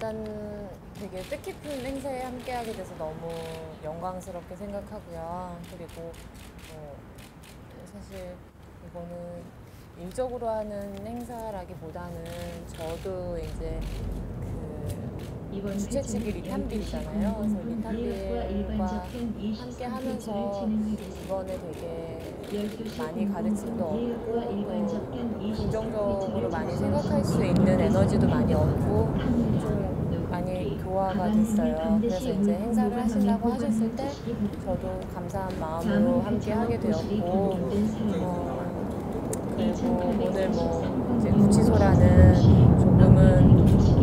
일단 되게 뜻깊은 행사에 함께하게 돼서 너무 영광스럽게 생각하고요. 그리고 뭐 사실 이거는 일적으로 하는 행사라기보다는 저도 이제 그 주최 측이 리탄빌이잖아요. 그래서 리탄빌과 함께 하면서 이번에 되게 많이 가르침도 얻고 또 긍정적으로 많이 생각할 수 있는 에너지도 많이 얻고 좀 많이 교화가 됐어요. 그래서 이제 행사를 하신다고 하셨을 때 저도 감사한 마음으로 함께 하게 되었고 어, 그리고 오늘 뭐 이제 구치소라는 조금은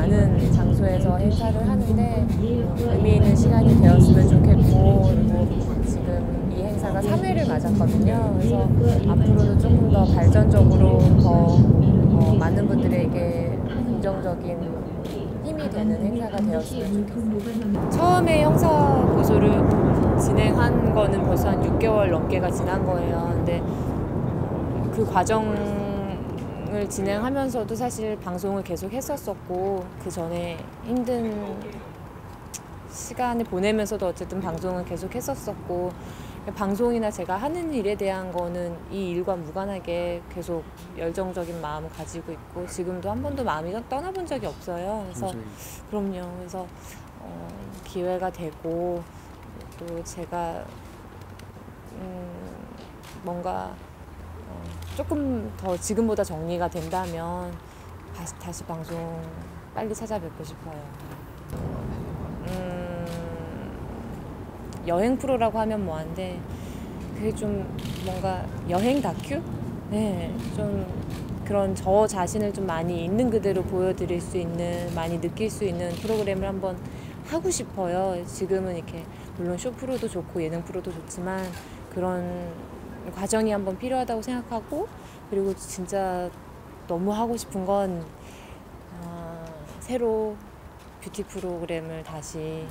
않은 장소에서 행사를 하는데 의미 있는 시간이 되었으면 좋겠고 그리고 지금 이 행사가 3회를 맞았거든요. 그래서 앞으로도 조금 더 발전적으로 더 어, 많은 분들에게 긍정적인 힘이 되는 행사가 되었으면 좋겠어요. 처음에 형사 고소를 진행한 거는 벌써 한 6개월 넘게가 지난 거예요. 근데 그 과정 을 진행하면서도 사실 방송을 계속 했었었고 그 전에 힘든 시간을 보내면서도 어쨌든 방송을 계속 했었었고 방송이나 제가 하는 일에 대한 거는 이 일과 무관하게 계속 열정적인 마음을 가지고 있고 지금도 한 번도 마음이 떠나본 적이 없어요. 그래서 그럼요. 그래서 어, 기회가 되고 또 제가 음, 뭔가 어, 조금 더 지금보다 정리가 된다면 다시, 다시 방송 빨리 찾아뵙고 싶어요. 음, 여행 프로라고 하면 뭐한데 그게 좀 뭔가 여행 다큐? 네, 좀 그런 저 자신을 좀 많이 있는 그대로 보여드릴 수 있는 많이 느낄 수 있는 프로그램을 한번 하고 싶어요. 지금은 이렇게 물론 쇼 프로도 좋고 예능 프로도 좋지만 그런 과정이 한번 필요하다고 생각하고 그리고 진짜 너무 하고 싶은 건 어, 새로 뷰티 프로그램을 다시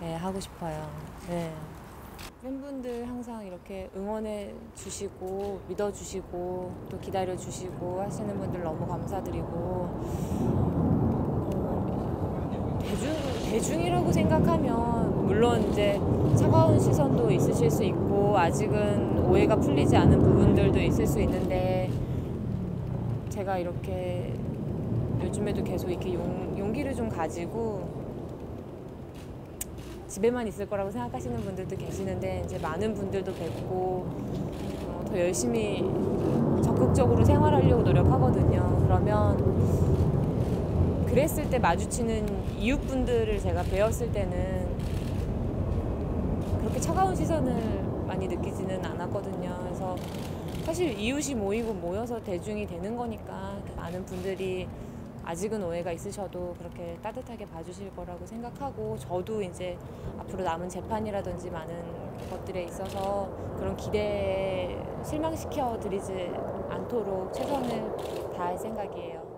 네, 하고 싶어요. 네. 팬분들 항상 이렇게 응원해 주시고 믿어 주시고 또 기다려 주시고 하시는 분들 너무 감사드리고 어, 대중 대중이라고 생각하면 물론 이제 차가운 시선도 있으실 수 있고 아직은 오해가 풀리지 않은 부분들도 있을 수 있는데 제가 이렇게 요즘에도 계속 이렇게 용, 용기를 좀 가지고 집에만 있을 거라고 생각하시는 분들도 계시는데 이제 많은 분들도 뵙고 어, 더 열심히 적극적으로 생활하려고 노력하거든요. 그러면 그랬을 때 마주치는 이웃분들을 제가 배웠을 때는 차가운 시선을 많이 느끼지는 않았거든요. 그래서 사실 이웃이 모이고 모여서 대중이 되는 거니까 많은 분들이 아직은 오해가 있으셔도 그렇게 따뜻하게 봐주실 거라고 생각하고 저도 이제 앞으로 남은 재판이라든지 많은 것들에 있어서 그런 기대에 실망시켜 드리지 않도록 최선을 다할 생각이에요.